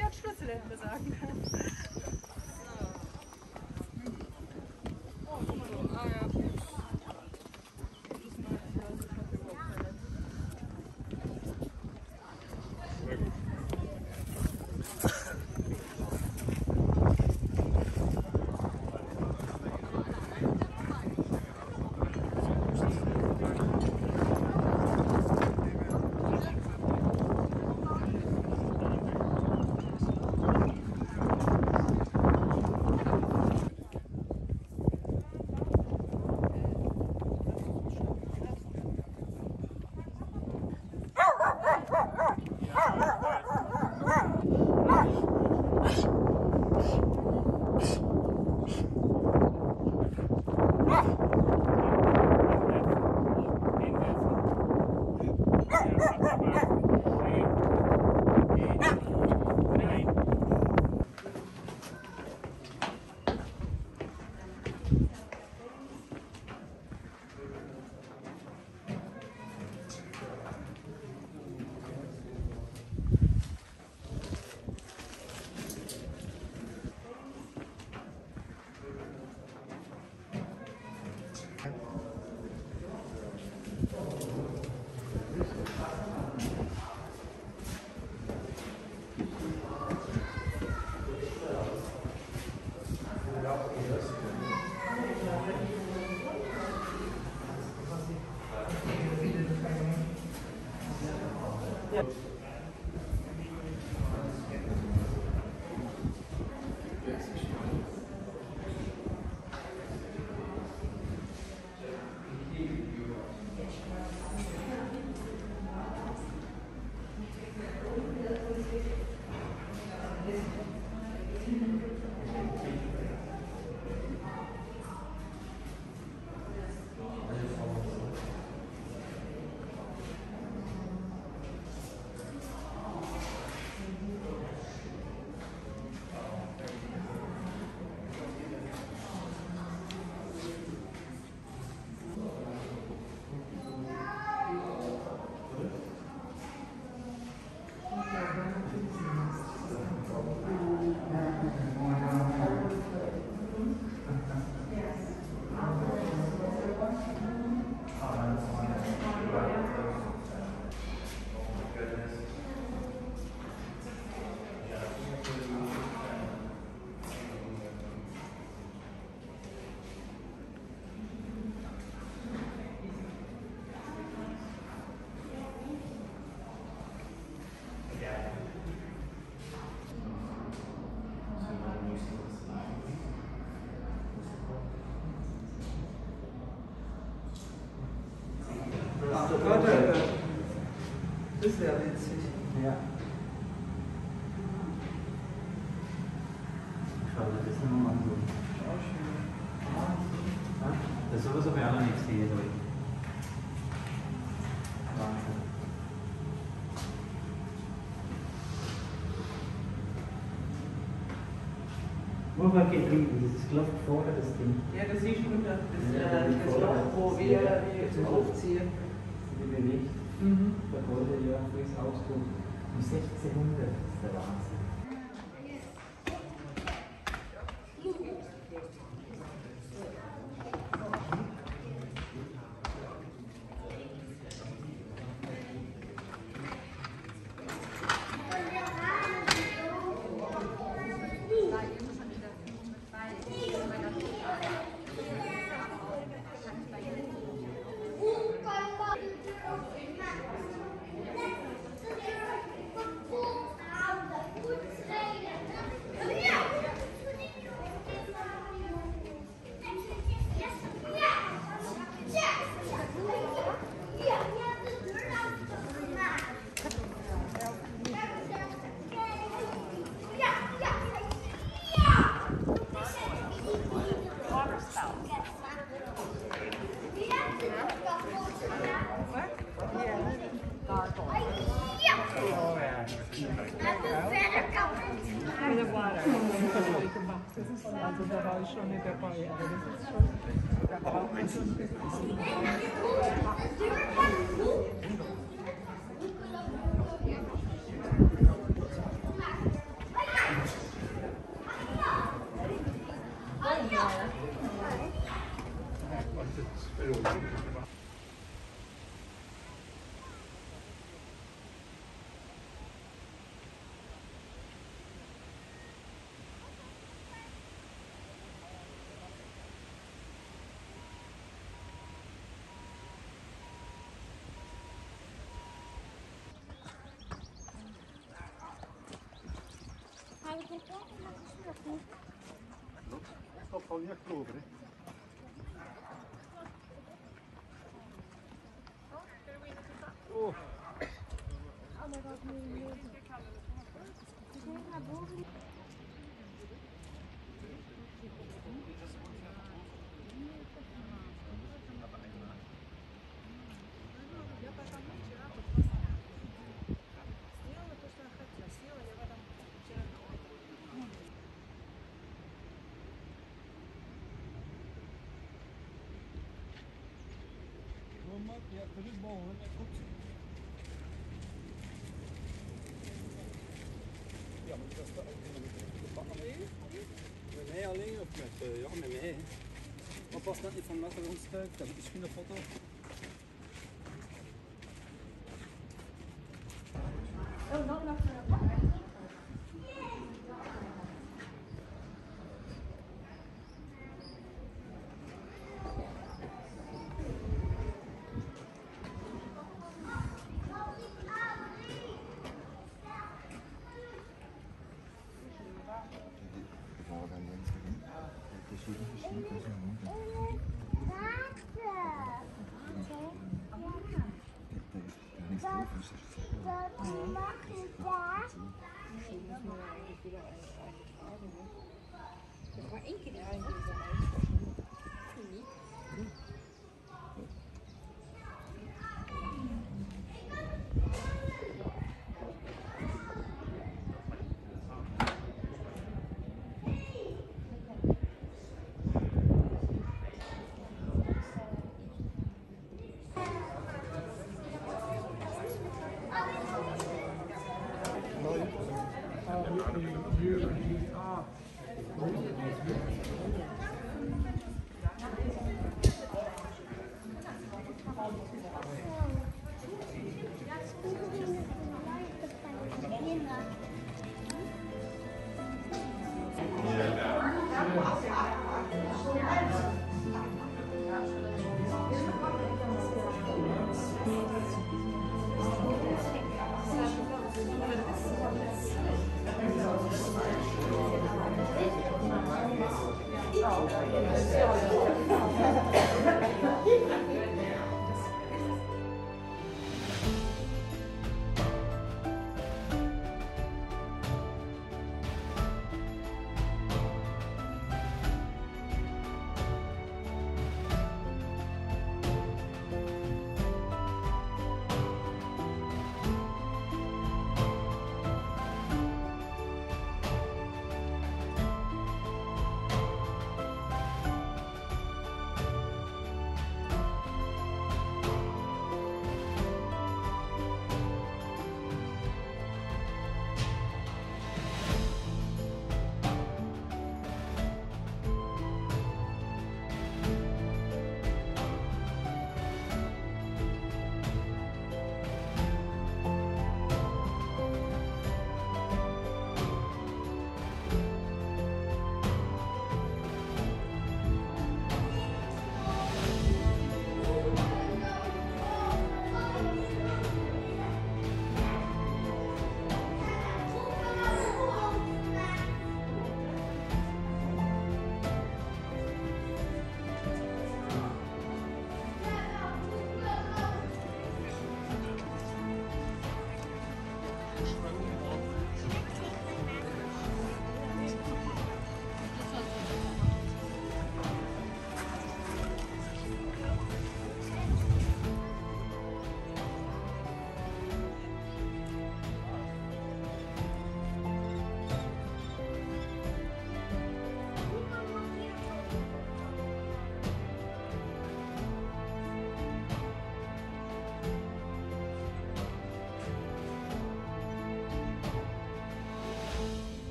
ja einen Schlüssel, hätten wir sagen können. Yeah. Wahnsinn. Wo war geblieben? Das Loch vorher, das Ding. Ja, das ist nur das, das, Ja, äh, das Loch, wo wir wir aufziehen. Die bewegt. Mhm. Der wollte ja Haus tun. Um 1600 das ist der Wahnsinn. 哎呦！哎呦！哎呦！Sto a Paolia Clovere? Ja, dat is mogelijk. Dat komt. Ja, maar dat is de Nee, nee, alleen of met, uh, ja, met mij. Maar pas net niet van met ons stuk, dat is misschien een foto. Maar één keer erin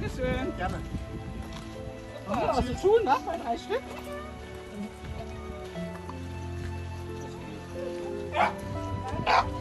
Dankeschön. Gerne. Super, ja, also Schuhen, ne? Bei drei Stück. Ja. Ja.